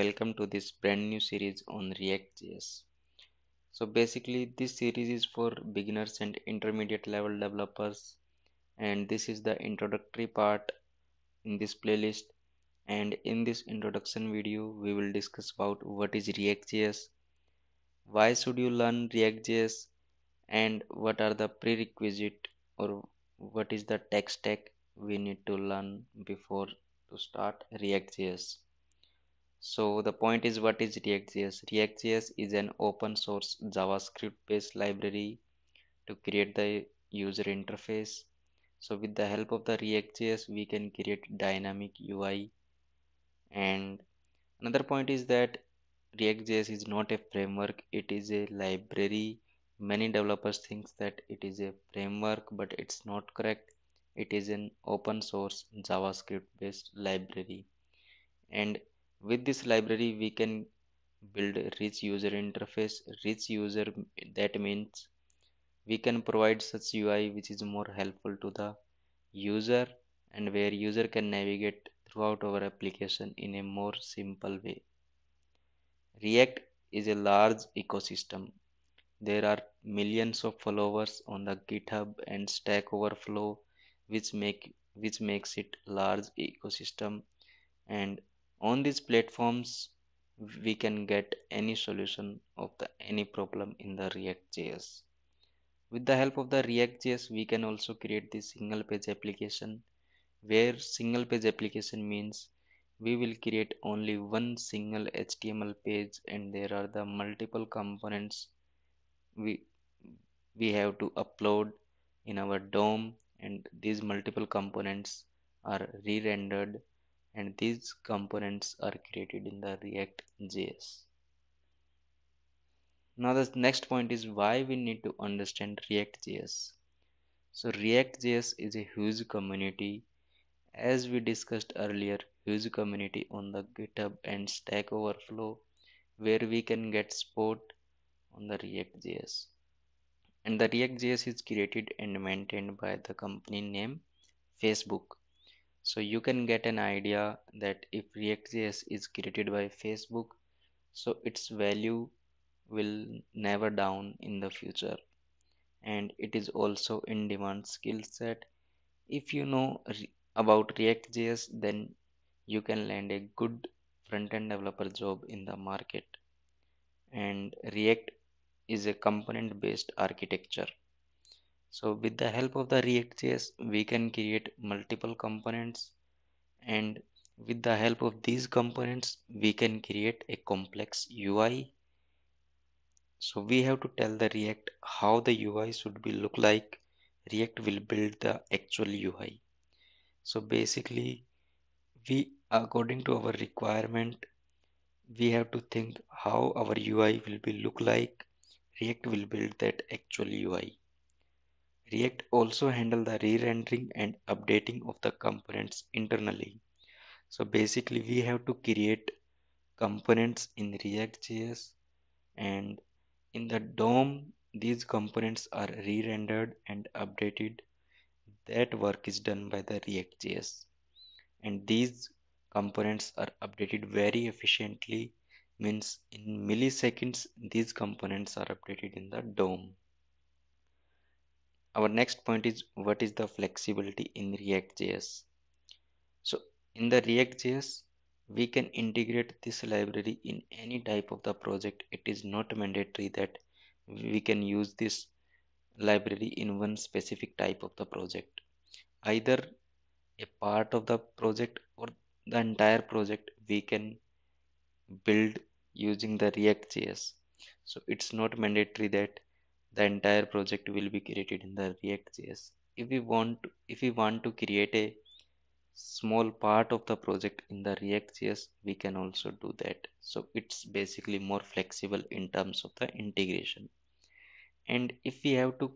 welcome to this brand new series on React.js. So basically this series is for beginners and intermediate level developers and this is the introductory part in this playlist and in this introduction video we will discuss about what is React.js, why should you learn React.js and what are the prerequisite or what is the tech stack we need to learn before to start React.js. So the point is what is React.js? React.js is an open source JavaScript based library to create the user interface. So with the help of the React.js we can create dynamic UI and another point is that React.js is not a framework it is a library many developers think that it is a framework but it's not correct it is an open source JavaScript based library and with this library we can build rich user interface rich user that means we can provide such UI which is more helpful to the user and where user can navigate throughout our application in a more simple way. React is a large ecosystem. There are millions of followers on the GitHub and Stack Overflow which make which makes it large ecosystem and on these platforms we can get any solution of the any problem in the react.js with the help of the react.js we can also create the single page application where single page application means we will create only one single html page and there are the multiple components we we have to upload in our DOM and these multiple components are re-rendered and these components are created in the react.js now the next point is why we need to understand react.js so react.js is a huge community. As we discussed earlier huge community on the github and stack overflow where we can get support on the react.js and the react.js is created and maintained by the company name facebook so you can get an idea that if react.js is created by facebook so its value will never down in the future. And it is also in demand skill set. If you know re about react.js then you can land a good front-end developer job in the market. And react is a component based architecture so with the help of the react.js we can create multiple components. And with the help of these components we can create a complex UI so we have to tell the react how the UI should be look like. React will build the actual UI so basically we according to our requirement we have to think how our UI will be look like. React will build that actual UI React also handle the re-rendering and updating of the components internally. So basically we have to create components in React.js and in the DOM these components are re-rendered and updated. That work is done by the React.js and these components are updated very efficiently means in milliseconds these components are updated in the DOM our next point is what is the flexibility in react.js so in the react.js we can integrate this library in any type of the project. It is not mandatory that we can use this library in one specific type of the project. Either a part of the project or the entire project we can build using the react.js so it's not mandatory that the entire project will be created in the react.js if we want if we want to create a small part of the project in the react.js we can also do that. So it's basically more flexible in terms of the integration. And if we have to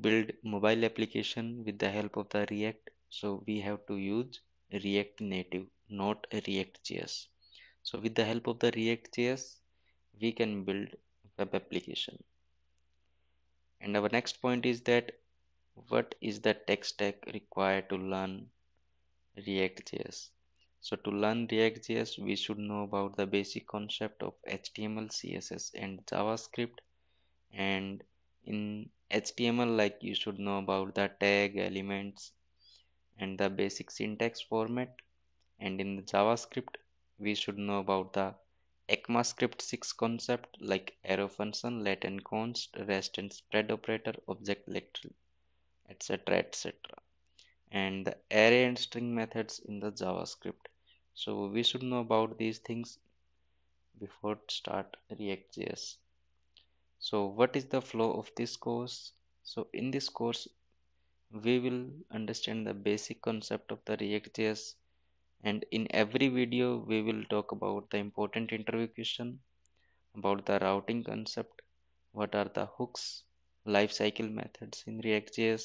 build mobile application with the help of the react so we have to use react native not react.js so with the help of the react.js we can build web application and our next point is that what is the tech stack required to learn react.js So to learn React.js, we should know about the basic concept of HTML, CSS and JavaScript. And in HTML, like you should know about the tag elements and the basic syntax format. And in the JavaScript, we should know about the ECMAScript 6 concept like arrow function, let and const, rest and spread operator, object literal, etc. etc. And the array and string methods in the JavaScript. So we should know about these things before start React.js. So what is the flow of this course? So in this course, we will understand the basic concept of the React.js and in every video we will talk about the important interview question about the routing concept what are the hooks lifecycle methods in react.js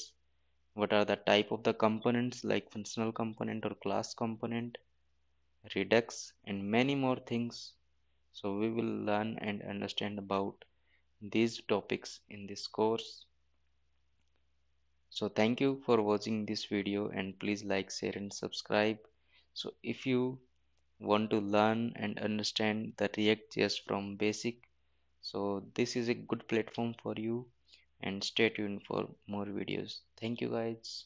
what are the type of the components like functional component or class component redux and many more things. So we will learn and understand about these topics in this course. So thank you for watching this video and please like share and subscribe so if you want to learn and understand the react.js from basic so this is a good platform for you and stay tuned for more videos. Thank you guys